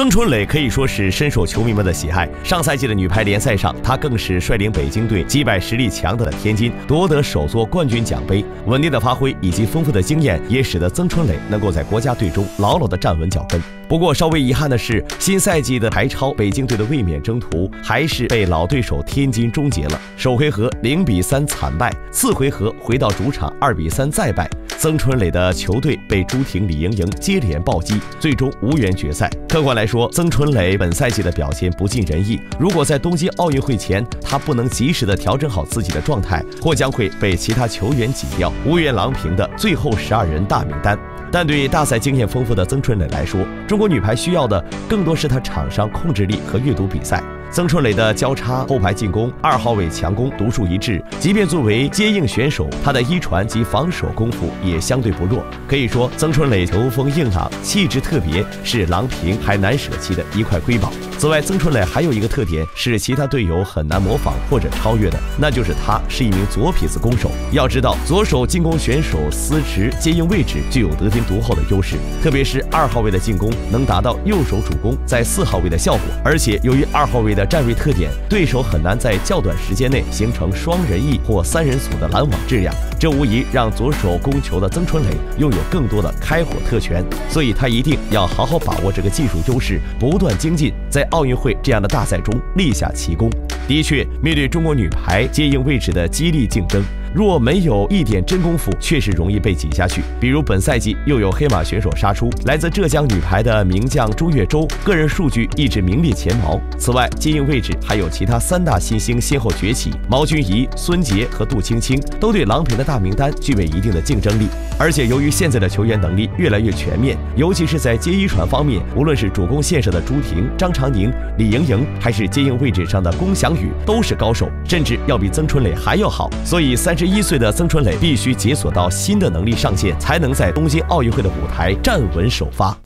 曾春蕾可以说是深受球迷们的喜爱。上赛季的女排联赛上，她更是率领北京队击败实力强大的天津，夺得首座冠军奖杯。稳定的发挥以及丰富的经验，也使得曾春蕾能够在国家队中牢牢地站稳脚跟。不过稍微遗憾的是，新赛季的排超北京队的卫冕征途还是被老对手天津终结了。首回合零比三惨败，次回合回到主场二比三再败。曾春蕾的球队被朱婷、李盈莹接连暴击，最终无缘决赛。客观来说，曾春蕾本赛季的表现不尽人意。如果在东京奥运会前，她不能及时的调整好自己的状态，或将会被其他球员挤掉，无缘郎平的最后十二人大名单。但对大赛经验丰富的曾春蕾来说，中国女排需要的更多是她场上控制力和阅读比赛。曾春蕾的交叉后排进攻、二号位强攻独树一帜，即便作为接应选手，他的一传及防守功夫也相对不弱。可以说，曾春蕾球风硬朗，气质特别，是郎平还难舍弃的一块瑰宝。此外，曾春蕾还有一个特点是其他队友很难模仿或者超越的，那就是她是一名左撇子攻手。要知道，左手进攻选手司职接应位置具有得天独厚的优势，特别是二号位的进攻能达到右手主攻在四号位的效果。而且，由于二号位的站位特点，对手很难在较短时间内形成双人翼或三人组的拦网质量，这无疑让左手攻球的曾春蕾拥有更多的开火特权。所以，她一定要好好把握这个技术优势，不断精进，在。奥运会这样的大赛中立下奇功，的确，面对中国女排接应位置的激烈竞争。若没有一点真功夫，确实容易被挤下去。比如本赛季又有黑马选手杀出，来自浙江女排的名将朱月洲，个人数据一直名列前茅。此外，接应位置还有其他三大新星先后崛起，毛君怡、孙杰和杜青青都对郎平的大名单具备一定的竞争力。而且由于现在的球员能力越来越全面，尤其是在接一传方面，无论是主攻线上的朱婷、张常宁、李盈莹，还是接应位置上的龚翔宇，都是高手，甚至要比曾春蕾还要好。所以三。十一岁的曾春蕾必须解锁到新的能力上限，才能在东京奥运会的舞台站稳首发。